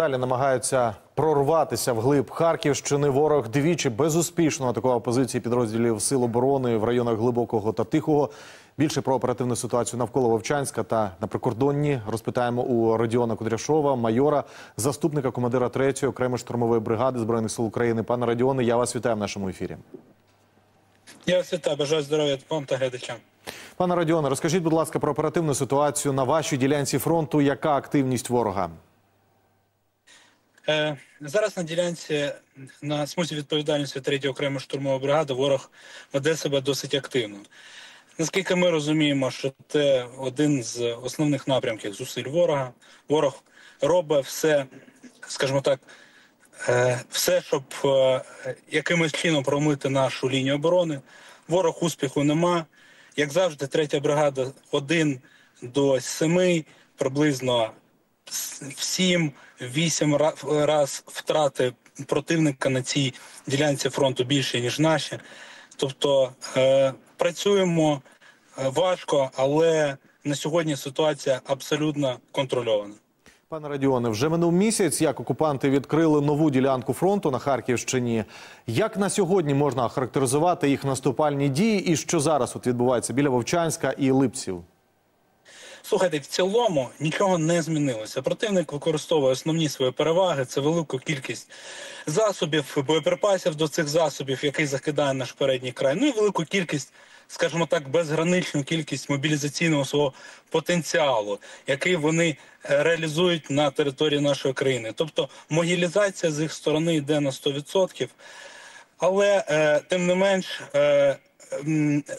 Далі намагаються прорватися вглиб Харківщини. Ворог двічі безуспішно атакував позиції підрозділів Сил оборони в районах Глибокого та Тихого. Більше про оперативну ситуацію навколо Вовчанська та на прикордонні розпитаємо у Радіона Кудряшова, майора, заступника командира 3-ї окремої штурмової бригади збройних сил України. Пане Радіоне, я вас вітаю в нашому ефірі. Я вас вітаю, бажаю здоров'я вам та глядачам. Пане Радіоне, розкажіть, будь ласка, про оперативну ситуацію на вашій ділянці фронту. Яка активність ворога? Е, зараз на ділянці на смузі відповідальності 3 окремої штурмової бригади ворог веде себе досить активно. Наскільки ми розуміємо, що це один з основних напрямків зусиль ворога. Ворог робить все, скажімо так, е, все, щоб е, якимось чином промити нашу лінію оборони. Ворог успіху нема. Як завжди, третя бригада один до семи, приблизно в сім-вісім раз втрати противника на цій ділянці фронту більше ніж наші. Тобто е, працюємо е, важко, але на сьогодні ситуація абсолютно контрольована. Пане Радіоне, вже минув місяць, як окупанти відкрили нову ділянку фронту на Харківщині. Як на сьогодні можна характеризувати їх наступальні дії, і що зараз от відбувається біля Вовчанська і Липців? Слухайте, в цілому нічого не змінилося. Противник використовує основні свої переваги. Це велику кількість засобів, боєприпасів до цих засобів, який закидає наш передній край. Ну і велику кількість, скажімо так, безграничну кількість мобілізаційного свого потенціалу, який вони е, реалізують на території нашої країни. Тобто могілізація з їх сторони йде на 100%. Але е, тим не менш. Е,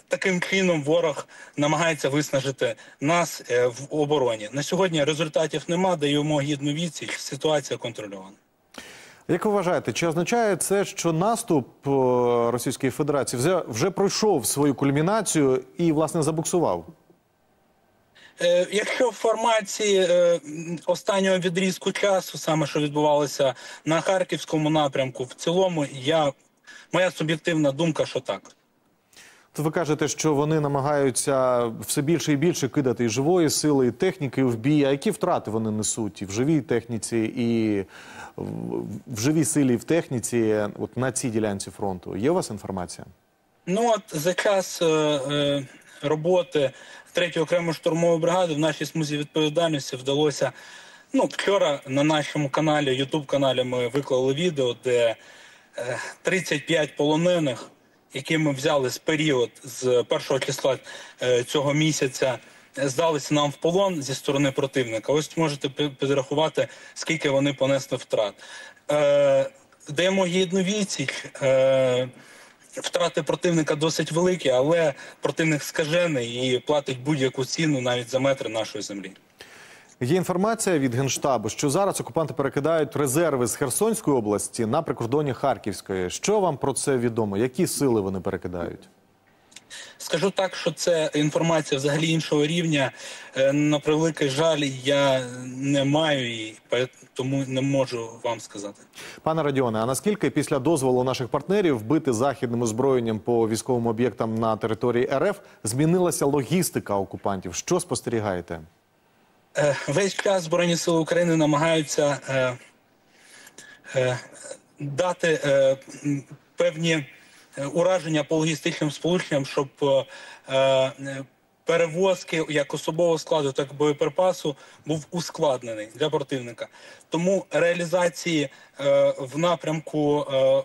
таким чином ворог намагається виснажити нас е, в обороні. На сьогодні результатів нема, даємо гідну відсіч. Ситуація контрольована. Як ви вважаєте, чи означає це, що наступ е, Російської Федерації вже, вже пройшов свою кульмінацію і власне забуксував? Е, якщо в форматі останнього відрізку часу, саме що відбувалося на харківському напрямку, в цілому я моя суб'єктивна думка, що так. Ви кажете, що вони намагаються все більше і більше кидати і живої сили, і техніки в бій. А які втрати вони несуть і в живій техніці, і в живій силі, і в техніці, от на цій ділянці фронту? Є у вас інформація? Ну от за час е, е роботи третьої окремої штурмової бригади в нашій смузі відповідальності вдалося. Ну, вчора на нашому каналі, Ютуб каналі, ми виклали відео, де е, 35 полонених які ми взяли з період з першого числа е, цього місяця, здалися нам в полон зі сторони противника. Ось можете підрахувати, скільки вони понесли втрат. Е, даємо гідну відсіч. Е, втрати противника досить великі, але противник скажений і платить будь-яку ціну навіть за метри нашої землі. Є інформація від генштабу, що зараз окупанти перекидають резерви з Херсонської області на прикордонні Харківської. Що вам про це відомо? Які сили вони перекидають? Скажу так, що це інформація взагалі іншого рівня. Е, на превеликий жаль, я не маю її, тому не можу вам сказати. Пане Радіоне, а наскільки після дозволу наших партнерів вбити західним озброєнням по військовим об'єктам на території РФ змінилася логістика окупантів? Що спостерігаєте? Е, весь час Збройні Сили України намагаються е, е, дати певні ураження по логістичним сполученням, щоб перевозки як особового складу, так і боєприпасу був ускладнений для противника. Тому реалізації е, в напрямку е,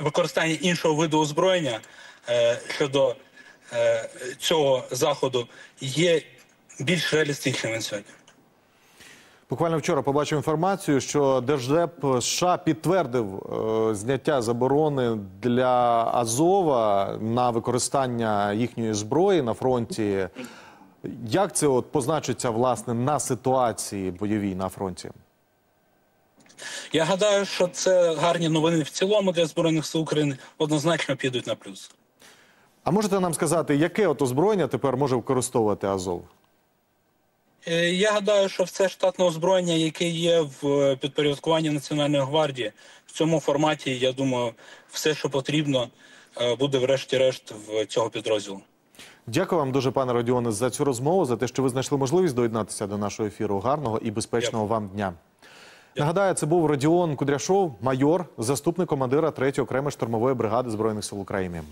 використання іншого виду озброєння е, щодо е, цього заходу є більш реалістичними сьогодні. Буквально вчора побачив інформацію, що Держдеп США підтвердив е, зняття заборони для Азова на використання їхньої зброї на фронті. Як це от позначиться власне на ситуації бойовій на фронті? Я гадаю, що це гарні новини в цілому для збройних сил України однозначно підуть на плюс. А можете нам сказати, яке от озброєння тепер може використовувати Азов? Е, я гадаю, що все штатне озброєння, яке є в е, підпорядкуванні Національної гвардії, в цьому форматі, я думаю, все, що потрібно, е, буде врешті-решт в цього підрозділу. Дякую вам дуже, пане Радіоне, за цю розмову, за те, що ви знайшли можливість доєднатися до нашого ефіру. Гарного і безпечного Дякую. вам дня. Нагадаю, це був Родіон Кудряшов, майор, заступник командира 3-ї окремої штурмової бригади збройних сил України.